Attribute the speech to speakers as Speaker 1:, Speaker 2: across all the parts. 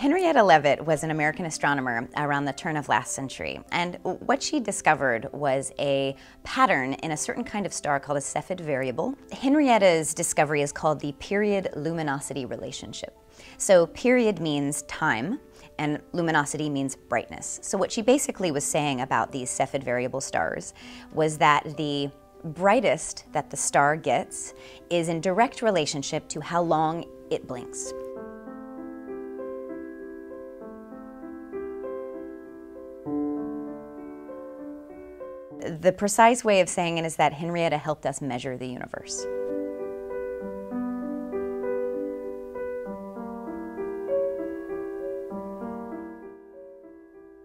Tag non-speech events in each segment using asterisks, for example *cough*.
Speaker 1: Henrietta Leavitt was an American astronomer around the turn of last century, and what she discovered was a pattern in a certain kind of star called a Cepheid variable. Henrietta's discovery is called the period luminosity relationship. So period means time, and luminosity means brightness. So what she basically was saying about these Cepheid variable stars was that the brightest that the star gets is in direct relationship to how long it blinks. The precise way of saying it is that Henrietta helped us measure the universe.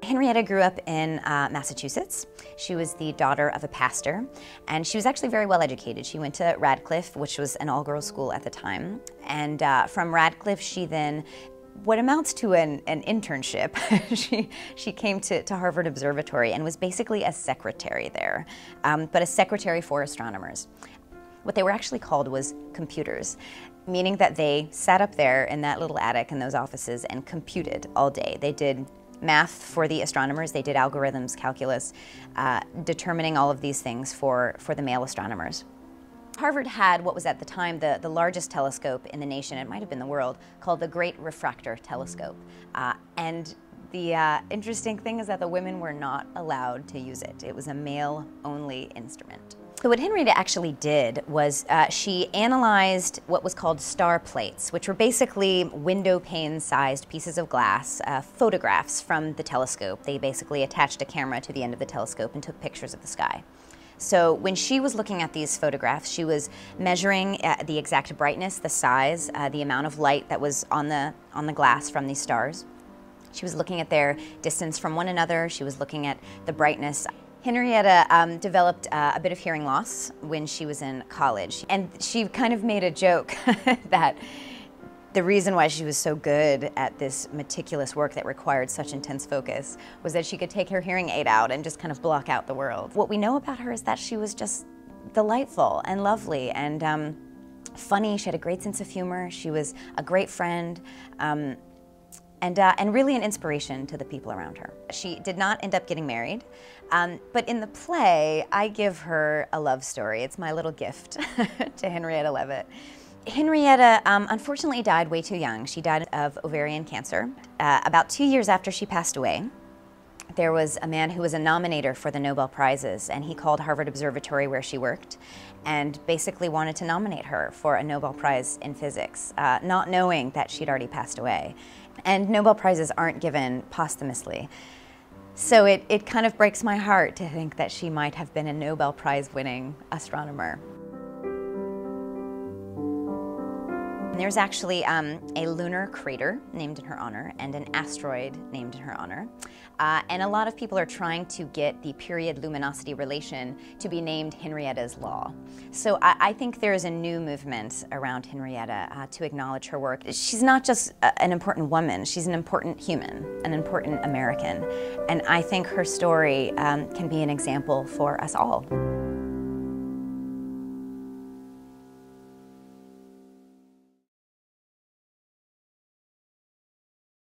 Speaker 1: Henrietta grew up in uh, Massachusetts. She was the daughter of a pastor, and she was actually very well educated. She went to Radcliffe, which was an all-girls school at the time, and uh, from Radcliffe she then what amounts to an, an internship. *laughs* she, she came to, to Harvard Observatory and was basically a secretary there, um, but a secretary for astronomers. What they were actually called was computers, meaning that they sat up there in that little attic in those offices and computed all day. They did math for the astronomers, they did algorithms, calculus, uh, determining all of these things for, for the male astronomers. Harvard had what was at the time the, the largest telescope in the nation, it might have been the world, called the Great Refractor Telescope. Uh, and the uh, interesting thing is that the women were not allowed to use it. It was a male-only instrument. So what Henrietta actually did was uh, she analyzed what was called star plates, which were basically window pane sized pieces of glass, uh, photographs from the telescope. They basically attached a camera to the end of the telescope and took pictures of the sky. So when she was looking at these photographs, she was measuring uh, the exact brightness, the size, uh, the amount of light that was on the, on the glass from these stars. She was looking at their distance from one another. She was looking at the brightness. Henrietta um, developed uh, a bit of hearing loss when she was in college. And she kind of made a joke *laughs* that the reason why she was so good at this meticulous work that required such intense focus was that she could take her hearing aid out and just kind of block out the world. What we know about her is that she was just delightful and lovely and um, funny. She had a great sense of humor. She was a great friend. Um, and, uh, and really an inspiration to the people around her. She did not end up getting married, um, but in the play, I give her a love story. It's my little gift *laughs* to Henrietta Leavitt. Henrietta um, unfortunately died way too young. She died of ovarian cancer. Uh, about two years after she passed away, there was a man who was a nominator for the Nobel Prizes, and he called Harvard Observatory where she worked and basically wanted to nominate her for a Nobel Prize in physics, uh, not knowing that she'd already passed away. And Nobel Prizes aren't given posthumously. So it, it kind of breaks my heart to think that she might have been a Nobel Prize winning astronomer. There's actually um, a lunar crater named in her honor and an asteroid named in her honor. Uh, and a lot of people are trying to get the period luminosity relation to be named Henrietta's Law. So I, I think there is a new movement around Henrietta uh, to acknowledge her work. She's not just a, an important woman, she's an important human, an important American. And I think her story um, can be an example for us all.